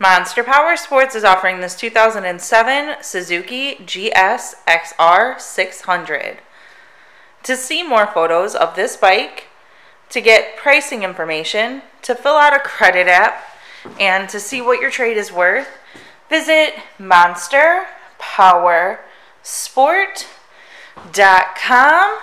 Monster Power Sports is offering this 2007 Suzuki GS XR 600. To see more photos of this bike, to get pricing information, to fill out a credit app, and to see what your trade is worth, visit monsterpowersport.com.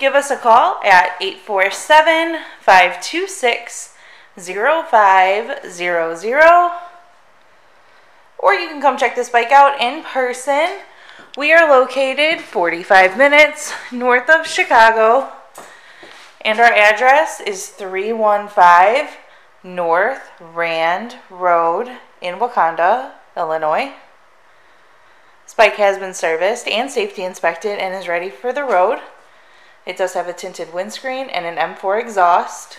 Give us a call at 847 526 0500 or you can come check this bike out in person. We are located 45 minutes north of Chicago and our address is 315 North Rand Road in Wauconda, Illinois. This bike has been serviced and safety inspected and is ready for the road. It does have a tinted windscreen and an M4 exhaust.